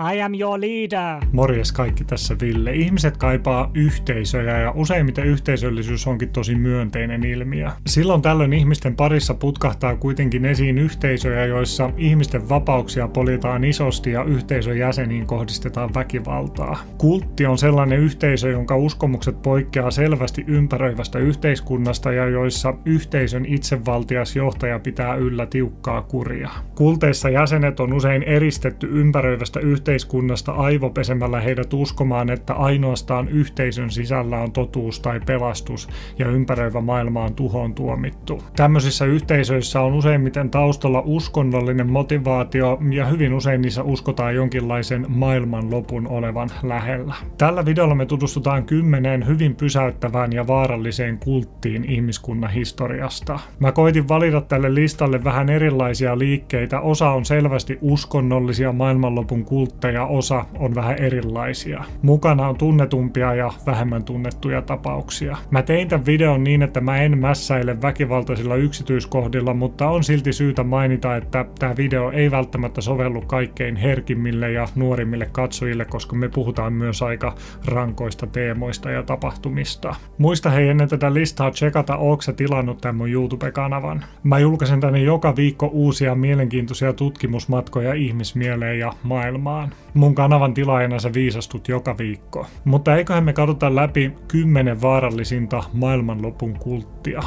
I am your leader. Morjes kaikki tässä Ville. Ihmiset kaipaa yhteisöjä ja useimmiten yhteisöllisyys onkin tosi myönteinen ilmiö. Silloin tällöin ihmisten parissa putkahtaa kuitenkin esiin yhteisöjä, joissa ihmisten vapauksia poljetaan isosti ja yhteisön jäseniin kohdistetaan väkivaltaa. Kultti on sellainen yhteisö, jonka uskomukset poikkeaa selvästi ympäröivästä yhteiskunnasta ja joissa yhteisön itsevaltias johtaja pitää yllä tiukkaa kuria. Kulteissa jäsenet on usein eristetty ympäröivästä yhteiskunnasta yhteiskunnasta aivopesemällä heidät uskomaan, että ainoastaan yhteisön sisällä on totuus tai pelastus ja ympäröivä maailma on tuhoon tuomittu. Tämmöisissä yhteisöissä on useimmiten taustalla uskonnollinen motivaatio ja hyvin usein niissä uskotaan jonkinlaisen maailman lopun olevan lähellä. Tällä videolla me tutustutaan kymmeneen hyvin pysäyttävään ja vaaralliseen kulttiin ihmiskunnan historiasta. Mä koitin valita tälle listalle vähän erilaisia liikkeitä. Osa on selvästi uskonnollisia maailmanlopun kultteja, ja osa on vähän erilaisia. Mukana on tunnetumpia ja vähemmän tunnettuja tapauksia. Mä tein tämän videon niin, että mä en mässäile väkivaltaisilla yksityiskohdilla, mutta on silti syytä mainita, että tämä video ei välttämättä sovellu kaikkein herkimmille ja nuorimmille katsojille, koska me puhutaan myös aika rankoista teemoista ja tapahtumista. Muista hei ennen tätä listaa tsekata, onko sä tilannut tämän mun YouTube-kanavan. Mä julkaisen tänne joka viikko uusia mielenkiintoisia tutkimusmatkoja ihmismieleen ja maailmaan. Mun kanavan tilaajana sä viisastut joka viikko. Mutta eiköhän me katsota läpi kymmenen vaarallisinta maailmanlopun kulttia.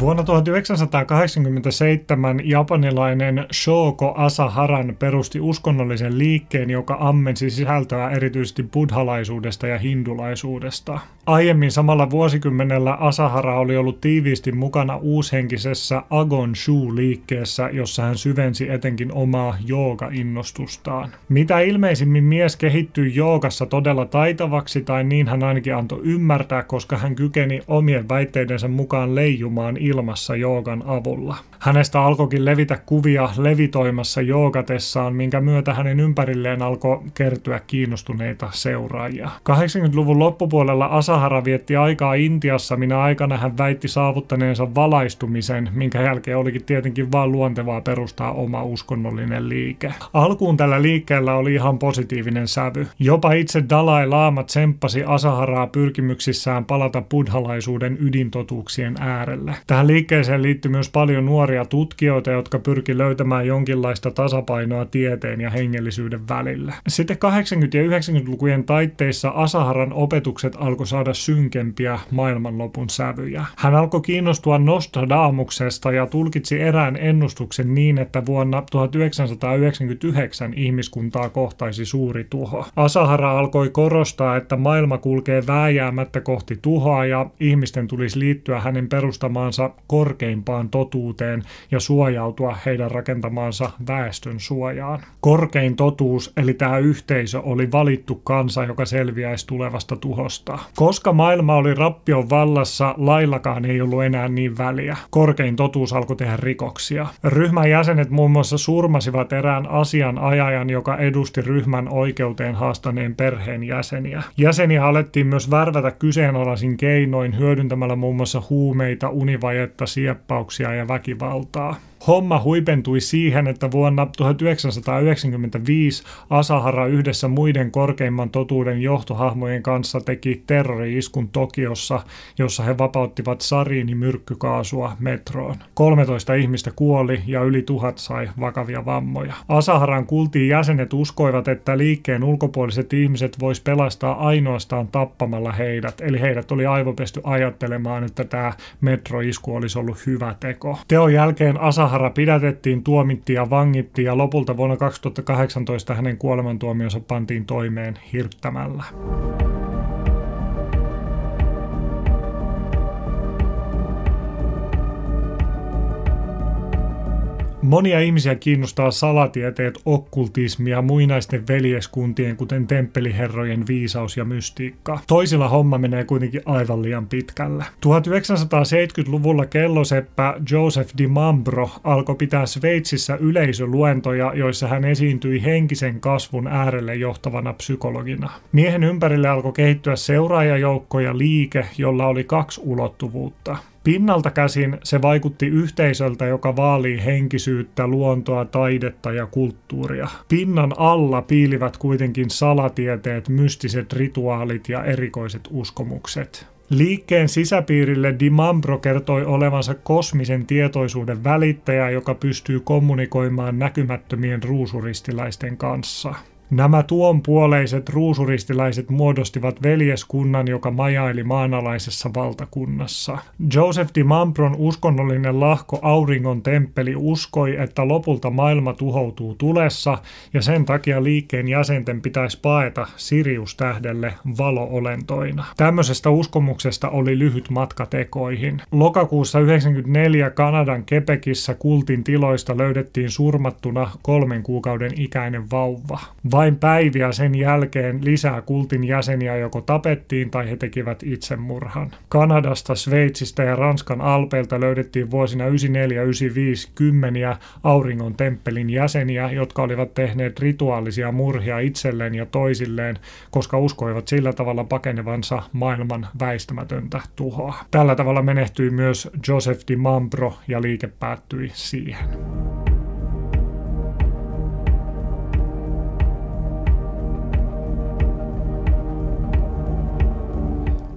Vuonna 1987 japanilainen Shoko Asaharan perusti uskonnollisen liikkeen, joka ammensi sisältöä erityisesti buddhalaisuudesta ja hindulaisuudesta. Aiemmin samalla vuosikymmenellä Asahara oli ollut tiiviisti mukana uushenkisessä Agon Shu-liikkeessä, jossa hän syvensi etenkin omaa jooga-innostustaan. Mitä ilmeisimmin mies kehittyi joogassa todella taitavaksi, tai niin hän ainakin antoi ymmärtää, koska hän kykeni omien väitteidensä mukaan leijumaan ilmassa joogan avulla. Hänestä alkoikin levitä kuvia levitoimassa joogatessaan, minkä myötä hänen ympärilleen alkoi kertyä kiinnostuneita seuraajia. 80-luvun loppupuolella Asahara vietti aikaa Intiassa, minä aikana hän väitti saavuttaneensa valaistumisen, minkä jälkeen olikin tietenkin vain luontevaa perustaa oma uskonnollinen liike. Alkuun tällä liikkeellä oli ihan positiivinen sävy. Jopa itse Dalai Lama tsemppasi Asaharaa pyrkimyksissään palata buddhalaisuuden ydintotuuksien äärelle. Tähän liikkeeseen liittyy myös paljon nuoria tutkijoita, jotka pyrki löytämään jonkinlaista tasapainoa tieteen ja hengellisyyden välillä. Sitten 80- ja 90-lukujen taitteissa Asaharan opetukset alkoi saada synkempiä maailmanlopun sävyjä. Hän alkoi kiinnostua Nostradamuksesta ja tulkitsi erään ennustuksen niin, että vuonna 1999 ihmiskuntaa kohtaisi suuri tuho. Asahara alkoi korostaa, että maailma kulkee vääjäämättä kohti tuhoa ja ihmisten tulisi liittyä hänen perustamaansa korkeimpaan totuuteen ja suojautua heidän rakentamaansa väestön suojaan. Korkein totuus, eli tämä yhteisö, oli valittu kansa, joka selviäisi tulevasta tuhosta. Koska maailma oli rappion vallassa, laillakaan ei ollut enää niin väliä. Korkein totuus alkoi tehdä rikoksia. Ryhmän jäsenet muun muassa surmasivat erään asian ajajan, joka edusti ryhmän oikeuteen haastaneen perheen jäseniä. Jäseniä alettiin myös värvätä kyseenalaisin keinoin hyödyntämällä muun muassa huumeita, univajetta, sieppauksia ja väkivaltaa. Homma huipentui siihen, että vuonna 1995 Asahara yhdessä muiden korkeimman totuuden johtohahmojen kanssa teki terrori-iskun Tokiossa, jossa he vapauttivat sariini myrkkykaasua metroon. 13 ihmistä kuoli ja yli tuhat sai vakavia vammoja. Asaharan kultiin jäsenet uskoivat, että liikkeen ulkopuoliset ihmiset vois pelastaa ainoastaan tappamalla heidät, eli heidät oli aivopesty ajattelemaan, että tämä metroisku olisi ollut hyvä teko. Teon jälkeen Asahara Sahara pidätettiin, tuomittiin ja vangittiin ja lopulta vuonna 2018 hänen kuolemantuomionsa pantiin toimeen hirttämällä. Monia ihmisiä kiinnostaa salatieteet, okkultismi ja muinaisten veljeskuntien, kuten temppeliherrojen viisaus ja mystiikka. Toisilla homma menee kuitenkin aivan liian pitkälle. 1970-luvulla kelloseppä Joseph Di Mambro alkoi pitää Sveitsissä yleisöluentoja, joissa hän esiintyi henkisen kasvun äärelle johtavana psykologina. Miehen ympärille alkoi kehittyä seuraajajoukko ja liike, jolla oli kaksi ulottuvuutta. Pinnalta käsin se vaikutti yhteisöltä, joka vaalii henkisyyttä, luontoa, taidetta ja kulttuuria. Pinnan alla piilivät kuitenkin salatieteet, mystiset rituaalit ja erikoiset uskomukset. Liikkeen sisäpiirille Dimambro kertoi olevansa kosmisen tietoisuuden välittäjä, joka pystyy kommunikoimaan näkymättömien ruusuristiläisten kanssa. Nämä tuonpuoleiset ruusuristiläiset muodostivat veljeskunnan, joka majaili maanalaisessa valtakunnassa. Joseph de Mambron uskonnollinen lahko Auringon temppeli uskoi, että lopulta maailma tuhoutuu tulessa, ja sen takia liikkeen jäsenten pitäisi paeta Sirius-tähdelle valoolentoina. Tämmöisestä uskomuksesta oli lyhyt matka tekoihin. Lokakuussa 1994 Kanadan Kepekissä kultin tiloista löydettiin surmattuna kolmen kuukauden ikäinen vauva. Vain päiviä sen jälkeen lisää kultin jäseniä joko tapettiin tai he tekivät itsemurhan. Kanadasta, Sveitsistä ja Ranskan alpeilta löydettiin vuosina 94-95 kymmeniä auringon temppelin jäseniä, jotka olivat tehneet rituaalisia murhia itselleen ja toisilleen, koska uskoivat sillä tavalla pakenevansa maailman väistämätöntä tuhoa. Tällä tavalla menehtyi myös Joseph Di Mambro ja liike päättyi siihen.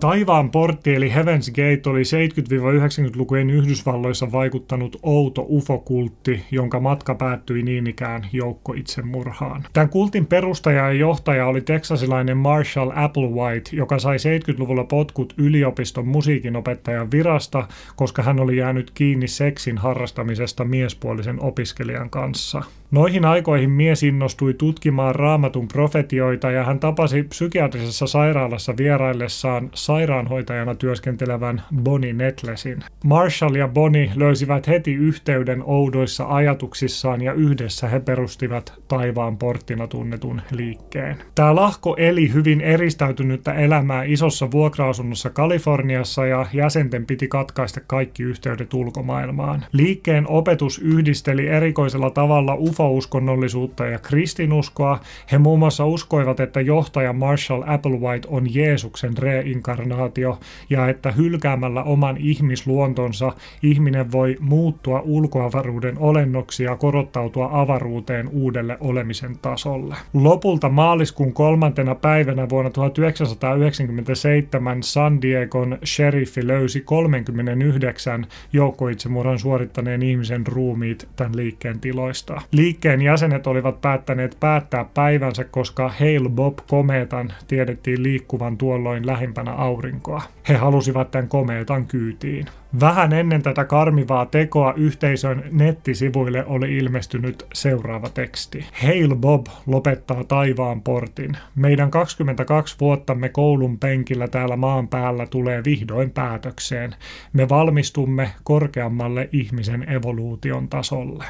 Taivaan portti eli Heaven's Gate oli 70-90-lukujen Yhdysvalloissa vaikuttanut outo ufokultti, jonka matka päättyi niin ikään joukko itsemurhaan. Tämän kultin perustaja ja johtaja oli teksasilainen Marshall Applewhite, joka sai 70-luvulla potkut yliopiston musiikinopettajan virasta, koska hän oli jäänyt kiinni seksin harrastamisesta miespuolisen opiskelijan kanssa. Noihin aikoihin mies innostui tutkimaan raamatun profetioita ja hän tapasi psykiatrisessa sairaalassa vieraillessaan sairaanhoitajana työskentelevän Bonnie Netlesin. Marshall ja Bonnie löysivät heti yhteyden oudoissa ajatuksissaan ja yhdessä he perustivat taivaan porttina tunnetun liikkeen. Tämä lahko eli hyvin eristäytynyttä elämää isossa vuokra-asunnossa Kaliforniassa ja jäsenten piti katkaista kaikki yhteydet ulkomaailmaan. Liikkeen opetus yhdisteli erikoisella tavalla ufo-uskonnollisuutta ja kristinuskoa. He muun muassa uskoivat, että johtaja Marshall Applewhite on Jeesuksen reinkarnaatio ja että hylkäämällä oman ihmisluontonsa ihminen voi muuttua ulkoavaruuden olennoksi ja korottautua avaruuteen uudelle olemisen tasolle. Lopulta maaliskuun kolmantena päivänä vuonna 1997 San Diegon sheriffi löysi 39 joukkoitsemurhan suorittaneen ihmisen ruumiit tämän liikkeen tiloista. Liikkeen jäsenet olivat päättäneet päättää päivänsä, koska Hale Bob kometan tiedettiin liikkuvan tuolloin lähimpänä aurinkoa. He halusivat tämän komeetan kyytiin. Vähän ennen tätä karmivaa tekoa yhteisön nettisivuille oli ilmestynyt seuraava teksti. Hail Bob lopettaa taivaan portin. Meidän 22 vuottamme koulun penkillä täällä maan päällä tulee vihdoin päätökseen. Me valmistumme korkeammalle ihmisen evoluution tasolle.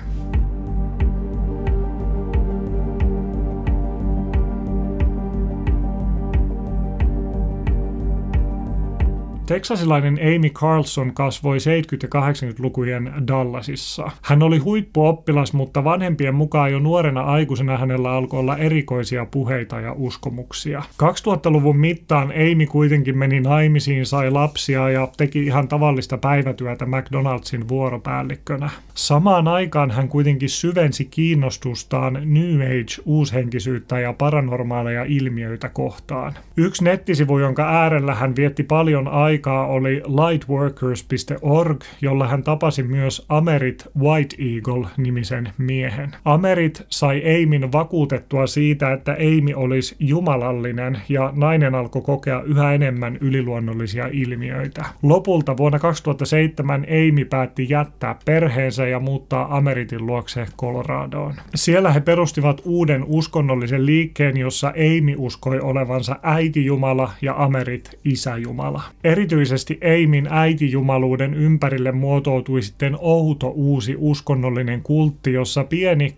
Teksasilainen Amy Carlson kasvoi 70- ja 80-lukujen Dallasissa. Hän oli huippuoppilas, mutta vanhempien mukaan jo nuorena aikuisena hänellä alkoi olla erikoisia puheita ja uskomuksia. 2000-luvun mittaan Amy kuitenkin meni naimisiin, sai lapsia ja teki ihan tavallista päivätyötä McDonaldsin vuoropäällikkönä. Samaan aikaan hän kuitenkin syvensi kiinnostustaan New Age uushenkisyyttä ja paranormaaleja ilmiöitä kohtaan. Yksi nettisivu, jonka äärellä hän vietti paljon aikaa, aikaa oli lightworkers.org, jolla hän tapasi myös Amerit White Eagle-nimisen miehen. Amerit sai Aimin vakuutettua siitä, että Amy olisi jumalallinen ja nainen alkoi kokea yhä enemmän yliluonnollisia ilmiöitä. Lopulta vuonna 2007 Amy päätti jättää perheensä ja muuttaa Ameritin luokse Coloradoon. Siellä he perustivat uuden uskonnollisen liikkeen, jossa Amy uskoi olevansa äitijumala ja Amerit isäjumala. Eri Erityisesti Eimin äitijumaluuden ympärille muotoutui sitten outo uusi uskonnollinen kultti, jossa pieni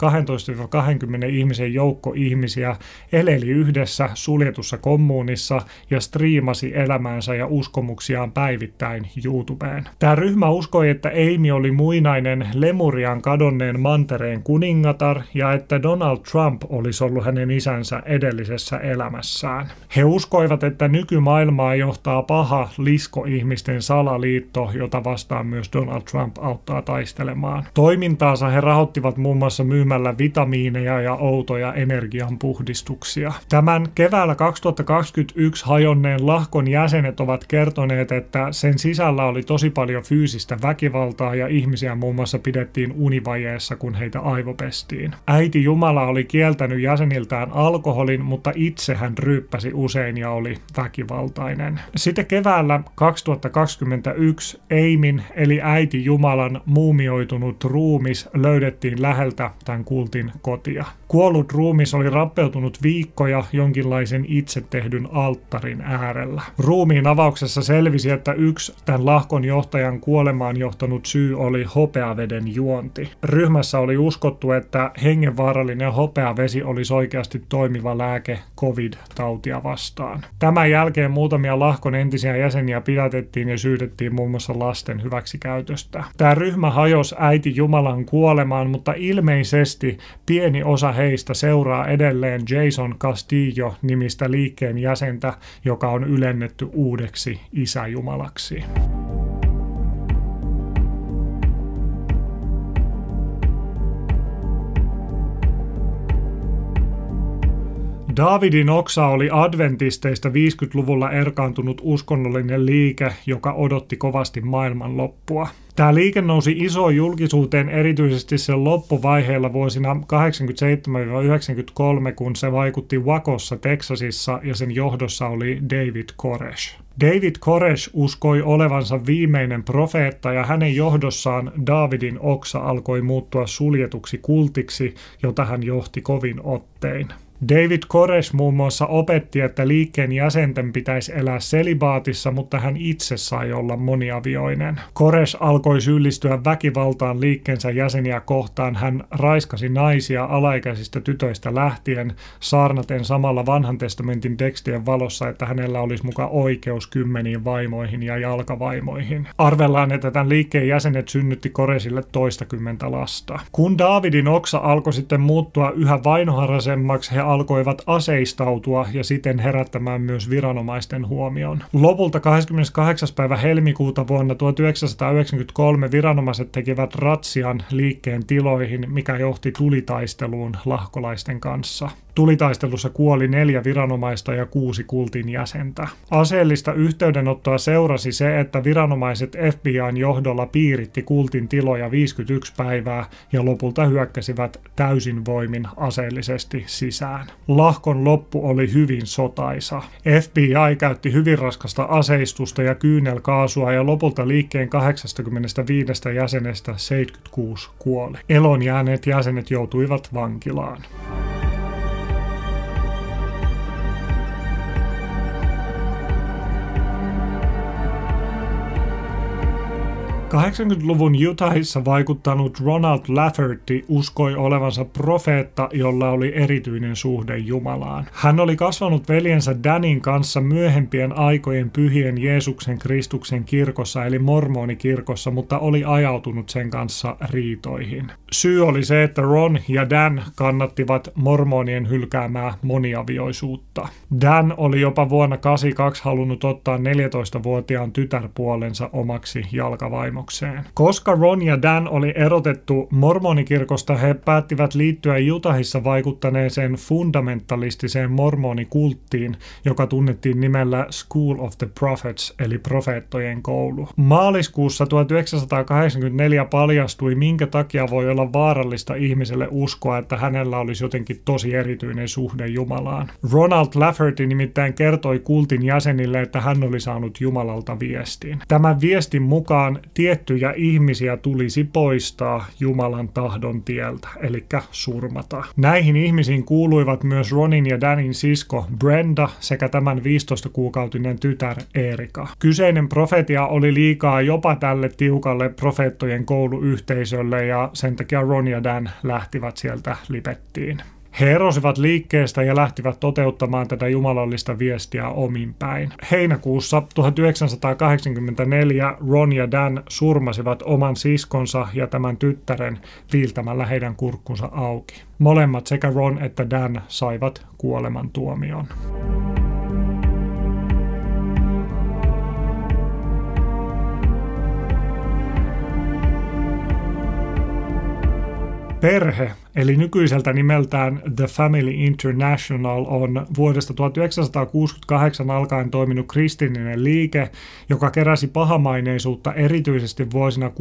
12-20 ihmisen joukko ihmisiä eleli yhdessä suljetussa kommunissa ja striimasi elämäänsä ja uskomuksiaan päivittäin YouTubeen. Tämä ryhmä uskoi, että Amy oli muinainen Lemurian kadonneen mantereen kuningatar ja että Donald Trump olisi ollut hänen isänsä edellisessä elämässään. He uskoivat, että nykymaailmaa johtaa paha liskoihmisten salaliitto, jota vastaan myös Donald Trump auttaa taistelemaan. Toimintaansa he rahoittivat muun muassa myymällä vitamiineja ja outoja energianpuhdistuksia. Tämän keväällä 2021 hajonneen lahkon jäsenet ovat kertoneet, että sen sisällä oli tosi paljon fyysistä väkivaltaa ja ihmisiä muun muassa pidettiin univajeessa, kun heitä aivopestiin. Äiti Jumala oli kieltänyt jäseniltään alkoholin, mutta itse hän ryyppäsi usein ja oli väkivaltainen. Sitten keväällä 2021 Eimin eli äiti Jumalan muumioitunut ruumis löydettiin läheltä tämän kultin kotia. Kuollut ruumis oli rappeutunut viikkoja jonkinlaisen itse tehdyn alttarin äärellä. Ruumiin avauksessa selvisi, että yksi tämän lahkon johtajan kuolemaan johtanut syy oli hopeaveden juonti. Ryhmässä oli uskottu, että hengenvaarallinen hopeavesi olisi oikeasti toimiva lääke COVID-tautia vastaan. Tämän jälkeen muutamia lahkon entisiä jäseniä pidätettiin ja syytettiin muun muassa lasten hyväksikäytöstä. Tämä ryhmä hajosi äiti Jumalan kuolemaan, mutta ilmeisesti pieni osa heistä seuraa edelleen Jason Castillo nimistä liikkeen jäsentä, joka on ylennetty uudeksi isäjumalaksi. Davidin oksa oli adventisteista 50-luvulla erkaantunut uskonnollinen liike, joka odotti kovasti maailman loppua. Tämä liike nousi isoon julkisuuteen erityisesti sen loppuvaiheella vuosina 87-93, kun se vaikutti Wakossa Texasissa ja sen johdossa oli David Koresh. David Koresh uskoi olevansa viimeinen profeetta ja hänen johdossaan Davidin oksa alkoi muuttua suljetuksi kultiksi, jota hän johti kovin ottein. David Koresh muun muassa opetti, että liikkeen jäsenten pitäisi elää selibaatissa, mutta hän itse sai olla moniavioinen. Koresh alkoi syyllistyä väkivaltaan liikkeensä jäseniä kohtaan. Hän raiskasi naisia alaikäisistä tytöistä lähtien, saarnaten samalla vanhan testamentin tekstien valossa, että hänellä olisi muka oikeus kymmeniin vaimoihin ja jalkavaimoihin. Arvellaan, että tämän liikkeen jäsenet synnytti Koresille toistakymmentä lasta. Kun Davidin oksa alkoi sitten muuttua yhä vainoharaisemmaksi, he alkoivat aseistautua ja siten herättämään myös viranomaisten huomion. Lopulta 28. päivä helmikuuta vuonna 1993 viranomaiset tekivät ratsian liikkeen tiloihin, mikä johti tulitaisteluun lahkolaisten kanssa. Tulitaistelussa kuoli neljä viranomaista ja kuusi kultin jäsentä. Aseellista yhteydenottoa seurasi se, että viranomaiset FBIn johdolla piiritti kultin tiloja 51 päivää ja lopulta hyökkäsivät täysin voimin aseellisesti sisään. Lahkon loppu oli hyvin sotaisa. FBI käytti hyvin raskasta aseistusta ja kyynelkaasua ja lopulta liikkeen 85 jäsenestä 76 kuoli. Elon jääneet jäsenet joutuivat vankilaan. 80-luvun Utahissa vaikuttanut Ronald Lafferty uskoi olevansa profeetta, jolla oli erityinen suhde Jumalaan. Hän oli kasvanut veljensä Danin kanssa myöhempien aikojen pyhien Jeesuksen Kristuksen kirkossa eli mormonikirkossa, mutta oli ajautunut sen kanssa riitoihin. Syy oli se, että Ron ja Dan kannattivat mormonien hylkäämää moniavioisuutta. Dan oli jopa vuonna 82 halunnut ottaa 14-vuotiaan tytärpuolensa omaksi jalkavaimoksi vainokseen. Koska Ron ja Dan oli erotettu mormonikirkosta, he päättivät liittyä Utahissa vaikuttaneeseen fundamentalistiseen mormonikulttiin, joka tunnettiin nimellä School of the Prophets, eli profeettojen koulu. Maaliskuussa 1984 paljastui, minkä takia voi olla vaarallista ihmiselle uskoa, että hänellä olisi jotenkin tosi erityinen suhde Jumalaan. Ronald Lafferty nimittäin kertoi kultin jäsenille, että hän oli saanut Jumalalta viestin. Tämän viestin mukaan tie tiettyjä ihmisiä tulisi poistaa Jumalan tahdon tieltä, eli surmata. Näihin ihmisiin kuuluivat myös Ronin ja Danin sisko Brenda sekä tämän 15-kuukautinen tytär Erika. Kyseinen profetia oli liikaa jopa tälle tiukalle profeettojen kouluyhteisölle ja sen takia Ron ja Dan lähtivät sieltä lipettiin. He erosivat liikkeestä ja lähtivät toteuttamaan tätä jumalallista viestiä omin päin. Heinäkuussa 1984 Ron ja Dan surmasivat oman siskonsa ja tämän tyttären viiltämällä heidän kurkkunsa auki. Molemmat sekä Ron että Dan saivat kuoleman tuomion. Perhe eli nykyiseltä nimeltään The Family International on vuodesta 1968 alkaen toiminut kristillinen liike, joka keräsi pahamaineisuutta erityisesti vuosina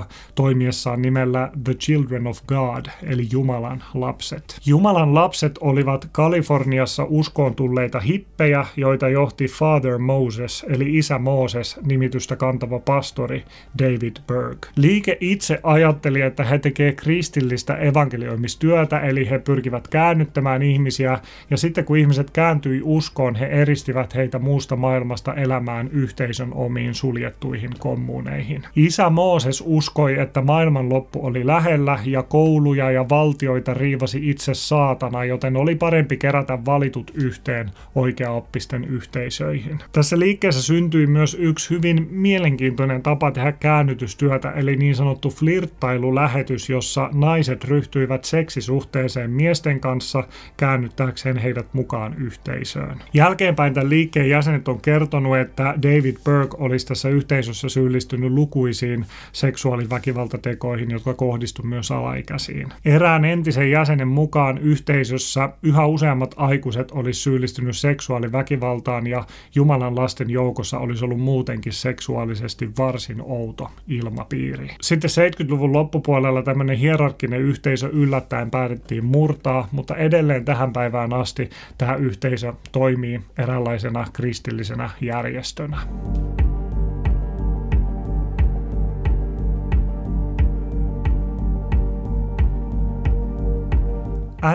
68-77 toimiessaan nimellä The Children of God, eli Jumalan lapset. Jumalan lapset olivat Kaliforniassa uskoon tulleita hippejä, joita johti Father Moses, eli Isä Mooses, nimitystä kantava pastori David Berg. Liike itse ajatteli, että he tekevät kristillistä evankelioimistyötä, eli he pyrkivät käännyttämään ihmisiä, ja sitten kun ihmiset kääntyi uskoon, he eristivät heitä muusta maailmasta elämään yhteisön omiin suljettuihin kommuneihin. Isä Mooses uskoi, että maailman loppu oli lähellä, ja kouluja ja valtioita riivasi itse saatana, joten oli parempi kerätä valitut yhteen oikeaoppisten yhteisöihin. Tässä liikkeessä syntyi myös yksi hyvin mielenkiintoinen tapa tehdä käännytystyötä, eli niin sanottu flirttailulähetys, jossa naiset ryhtyivät seksisuhteeseen miesten kanssa käännyttääkseen heidät mukaan yhteisöön. Jälkeenpäin tämän liikkeen jäsenet on kertonut, että David Burke olisi tässä yhteisössä syyllistynyt lukuisiin seksuaaliväkivaltatekoihin, jotka kohdistu myös alaikäisiin. Erään entisen jäsenen mukaan yhteisössä yhä useammat aikuiset olisi syyllistynyt seksuaaliväkivaltaan ja Jumalan lasten joukossa olisi ollut muutenkin seksuaalisesti varsin outo ilmapiiri. Sitten 70-luvun loppupuolella tämmöinen hierarkkinen yhteisö yllättäen päätettiin murtaa, mutta edelleen tähän päivään asti tämä yhteisö toimii eräänlaisena kristillisenä järjestönä.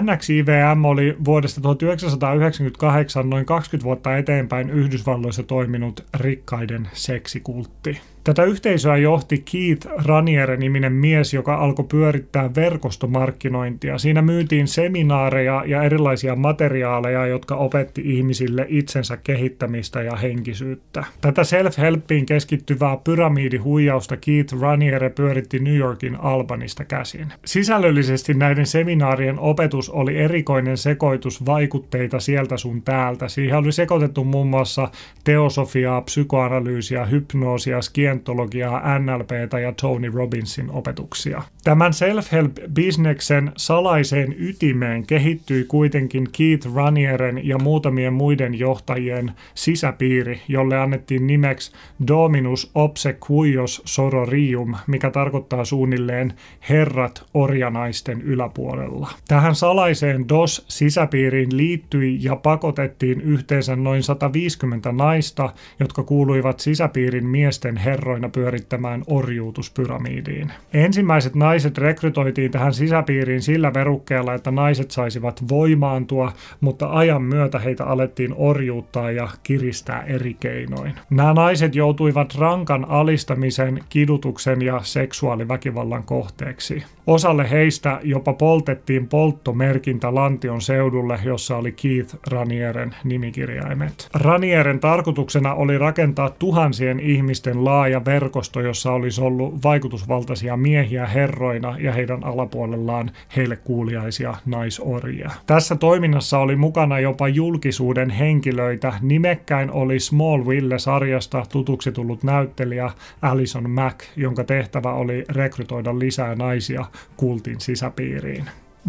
NXIVM oli vuodesta 1998 noin 20 vuotta eteenpäin Yhdysvalloissa toiminut rikkaiden seksikultti. Tätä yhteisöä johti Keith Raniere-niminen mies, joka alkoi pyörittää verkostomarkkinointia. Siinä myytiin seminaareja ja erilaisia materiaaleja, jotka opetti ihmisille itsensä kehittämistä ja henkisyyttä. Tätä self-helppiin keskittyvää pyramidihuijausta Keith Raniere pyöritti New Yorkin Albanista käsin. Sisällöllisesti näiden seminaarien opetus oli erikoinen sekoitus vaikutteita sieltä sun täältä. Siihen oli sekoitettu muun muassa teosofiaa, psykoanalyysiä, hypnoosia, skien Scientologiaa, NLPtä ja Tony Robbinsin opetuksia. Tämän self-help-bisneksen salaiseen ytimeen kehittyi kuitenkin Keith Ranieren ja muutamien muiden johtajien sisäpiiri, jolle annettiin nimeksi Dominus Obsequios Sororium, mikä tarkoittaa suunnilleen herrat orjanaisten yläpuolella. Tähän salaiseen DOS-sisäpiiriin liittyi ja pakotettiin yhteensä noin 150 naista, jotka kuuluivat sisäpiirin miesten herrat herroina pyörittämään orjuutuspyramidiin. Ensimmäiset naiset rekrytoitiin tähän sisäpiiriin sillä verukkeella, että naiset saisivat voimaantua, mutta ajan myötä heitä alettiin orjuuttaa ja kiristää eri keinoin. Nämä naiset joutuivat rankan alistamisen, kidutuksen ja seksuaaliväkivallan kohteeksi. Osalle heistä jopa poltettiin polttomerkintä Lantion seudulle, jossa oli Keith Ranieren nimikirjaimet. Ranieren tarkoituksena oli rakentaa tuhansien ihmisten laaja verkosto, jossa olisi ollut vaikutusvaltaisia miehiä herroina ja heidän alapuolellaan heille kuuliaisia naisorjia. Tässä toiminnassa oli mukana jopa julkisuuden henkilöitä. Nimekkäin oli Smallville-sarjasta tutuksi tullut näyttelijä Alison Mack, jonka tehtävä oli rekrytoida lisää naisia kultin sisäpiiriin.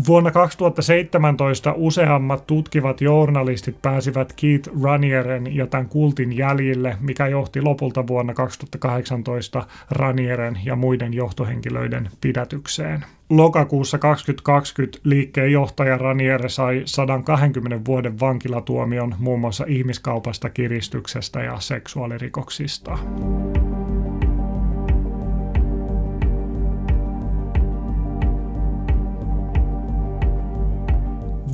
Vuonna 2017 useammat tutkivat journalistit pääsivät Keith Ranieren ja tämän kultin jäljille, mikä johti lopulta vuonna 2018 Ranieren ja muiden johtohenkilöiden pidätykseen. Lokakuussa 2020 liikkeen johtaja Raniere sai 120 vuoden vankilatuomion muun muassa ihmiskaupasta, kiristyksestä ja seksuaalirikoksista.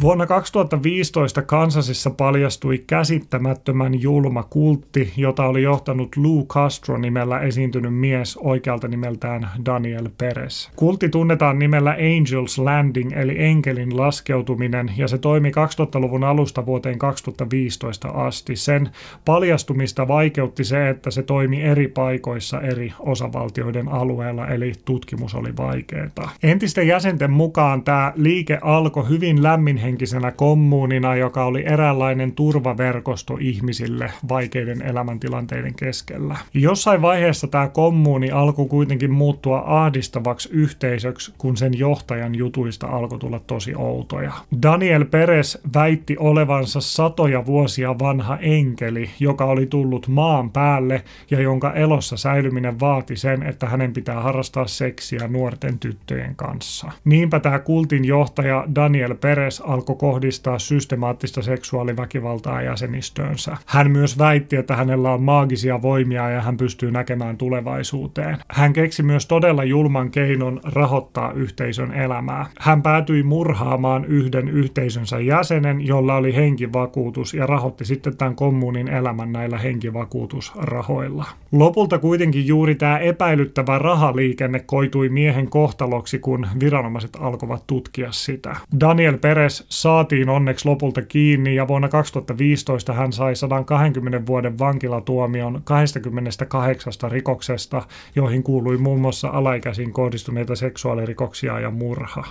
Vuonna 2015 Kansasissa paljastui käsittämättömän julma kultti, jota oli johtanut Lou Castro nimellä esiintynyt mies oikealta nimeltään Daniel Perez. Kultti tunnetaan nimellä Angels Landing eli enkelin laskeutuminen ja se toimi 2000-luvun alusta vuoteen 2015 asti. Sen paljastumista vaikeutti se, että se toimi eri paikoissa eri osavaltioiden alueella eli tutkimus oli vaikeaa. Entisten jäsenten mukaan tämä liike alkoi hyvin lämminhenkisenä kommunina, joka oli eräänlainen turvaverkosto ihmisille vaikeiden elämäntilanteiden keskellä. Jossain vaiheessa tämä kommuuni alkoi kuitenkin muuttua ahdistavaksi yhteisöksi, kun sen johtajan jutuista alkoi tulla tosi outoja. Daniel Peres väitti olevansa satoja vuosia vanha enkeli, joka oli tullut maan päälle ja jonka elossa säilyminen vaati sen, että hänen pitää harrastaa seksiä nuorten tyttöjen kanssa. Niinpä tämä kultin johtaja Daniel Peres alkoi kohdistaa systemaattista seksuaaliväkivaltaa jäsenistöönsä. Hän myös väitti, että hänellä on maagisia voimia ja hän pystyy näkemään tulevaisuuteen. Hän keksi myös todella julman keinon rahoittaa yhteisön elämää. Hän päätyi murhaamaan yhden yhteisönsä jäsenen, jolla oli henkivakuutus ja rahoitti sitten tämän kommunin elämän näillä henkivakuutusrahoilla. Lopulta kuitenkin juuri tämä epäilyttävä rahaliikenne koitui miehen kohtaloksi, kun viranomaiset alkoivat tutkia sitä. Daniel Peres saatiin onneksi lopulta kiinni ja vuonna 2015 hän sai 120 vuoden vankilatuomion 28 rikoksesta, joihin kuului muun muassa alaikäisiin kohdistuneita seksuaalirikoksia ja murha.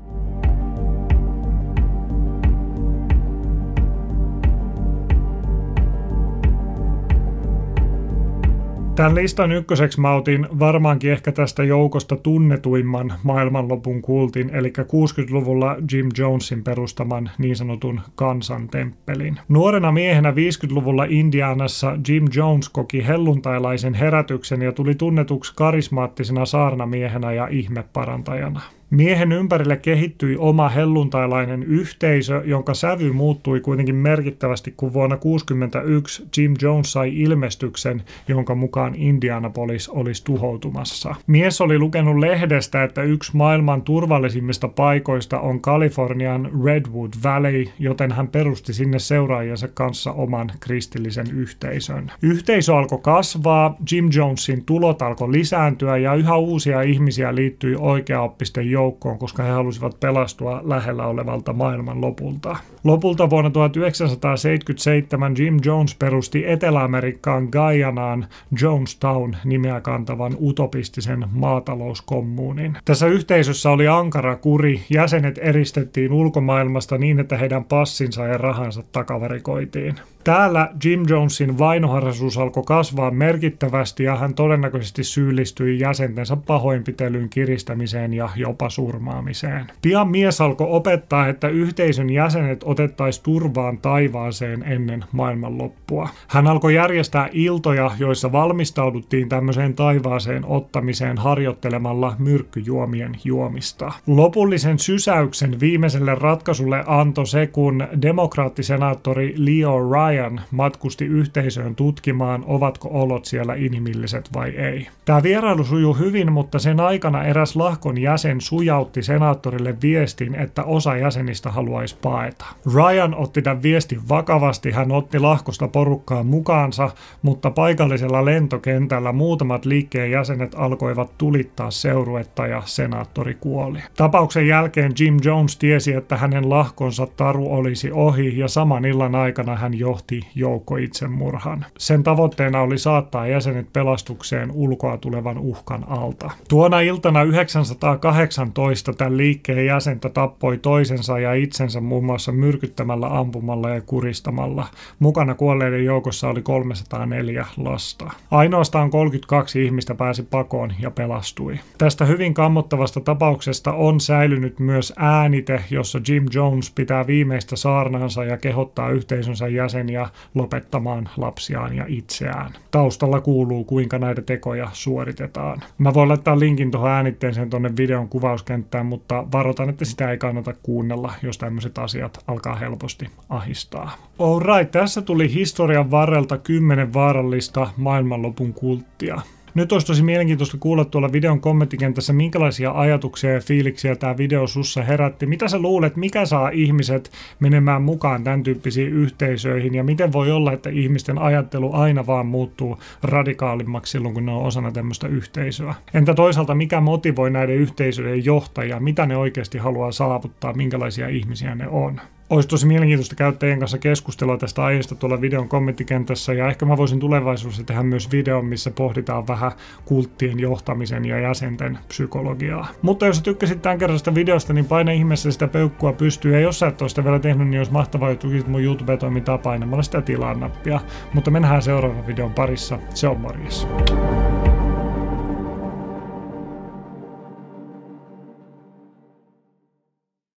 Tämän listan ykköseksi mä otin varmaankin ehkä tästä joukosta tunnetuimman maailmanlopun kultin, eli 60-luvulla Jim Jonesin perustaman niin sanotun kansantemppelin. Nuorena miehenä 50-luvulla Indianassa Jim Jones koki helluntailaisen herätyksen ja tuli tunnetuksi karismaattisena saarnamiehenä ja ihmeparantajana. Miehen ympärille kehittyi oma helluntailainen yhteisö, jonka sävy muuttui kuitenkin merkittävästi, kun vuonna 1961 Jim Jones sai ilmestyksen, jonka mukaan Indianapolis olisi tuhoutumassa. Mies oli lukenut lehdestä, että yksi maailman turvallisimmista paikoista on Kalifornian Redwood Valley, joten hän perusti sinne seuraajansa kanssa oman kristillisen yhteisön. Yhteisö alkoi kasvaa, Jim Jonesin tulot alkoi lisääntyä ja yhä uusia ihmisiä liittyi oikeaoppisten joukkoon, koska he halusivat pelastua lähellä olevalta maailman lopulta. Lopulta vuonna 1977 Jim Jones perusti Etelä-Amerikkaan Guyanaan Jonestown nimeä kantavan utopistisen maatalouskommuunin. Tässä yhteisössä oli ankara kuri, jäsenet eristettiin ulkomaailmasta niin, että heidän passinsa ja rahansa takavarikoitiin. Täällä Jim Jonesin vainoharrasuus alkoi kasvaa merkittävästi ja hän todennäköisesti syyllistyi jäsentensä pahoinpitelyyn, kiristämiseen ja jopa surmaamiseen. Pian mies alkoi opettaa, että yhteisön jäsenet otettaisiin turvaan taivaaseen ennen maailmanloppua. Hän alkoi järjestää iltoja, joissa valmistauduttiin tämmöiseen taivaaseen ottamiseen harjoittelemalla myrkkyjuomien juomista. Lopullisen sysäyksen viimeiselle ratkaisulle antoi se, kun demokraattisenaattori Leo Ryan matkusti yhteisöön tutkimaan, ovatko olot siellä inhimilliset vai ei. Tämä vierailu sujuu hyvin, mutta sen aikana eräs lahkon jäsen sujautti senaattorille viestin, että osa jäsenistä haluaisi paeta. Ryan otti tämän viestin vakavasti, hän otti lahkosta porukkaa mukaansa, mutta paikallisella lentokentällä muutamat liikkeen jäsenet alkoivat tulittaa seuruetta ja senaattori kuoli. Tapauksen jälkeen Jim Jones tiesi, että hänen lahkonsa taru olisi ohi ja saman illan aikana hän johti joukko itsemurhan. Sen tavoitteena oli saattaa jäsenet pelastukseen ulkoa tulevan uhkan alta. Tuona iltana 918 tämän liikkeen jäsentä tappoi toisensa ja itsensä muun muassa myrkyttämällä, ampumalla ja kuristamalla. Mukana kuolleiden joukossa oli 304 lasta. Ainoastaan 32 ihmistä pääsi pakoon ja pelastui. Tästä hyvin kammottavasta tapauksesta on säilynyt myös äänite, jossa Jim Jones pitää viimeistä saarnaansa ja kehottaa yhteisönsä jäseniä lopettamaan lapsiaan ja itseään. Taustalla kuuluu, kuinka näitä tekoja suoritetaan. Mä voin laittaa linkin tuohon äänitteeseen tuonne videon kuvauskenttään, mutta varoitan, että sitä ei kannata kuunnella, jos tämmöiset asiat alkaa helposti ahistaa. Alright, tässä tuli historian varrelta kymmenen vaarallista maailmanlopun kulttia. Nyt olisi tosi mielenkiintoista kuulla tuolla videon kommenttikentässä, minkälaisia ajatuksia ja fiiliksiä tämä video sussa herätti. Mitä sä luulet, mikä saa ihmiset menemään mukaan tämän tyyppisiin yhteisöihin ja miten voi olla, että ihmisten ajattelu aina vaan muuttuu radikaalimmaksi silloin, kun ne on osana tämmöistä yhteisöä. Entä toisaalta, mikä motivoi näiden yhteisöjen johtajia, mitä ne oikeasti haluaa saavuttaa, minkälaisia ihmisiä ne on? Olisi tosi mielenkiintoista käyttäjien kanssa keskustelua tästä aiheesta tuolla videon kommenttikentässä ja ehkä mä voisin tulevaisuudessa tehdä myös videon, missä pohditaan vähän kulttien johtamisen ja jäsenten psykologiaa. Mutta jos tykkäsit tämän kerrasta videosta, niin paina ihmeessä sitä peukkua pystyy ja jos sä et ole sitä vielä tehnyt, niin olisi mahtavaa, että tukisit mun YouTube-toimintaa painamalla sitä tilaa nappia. Mutta mennään seuraavan videon parissa. Se on morjes.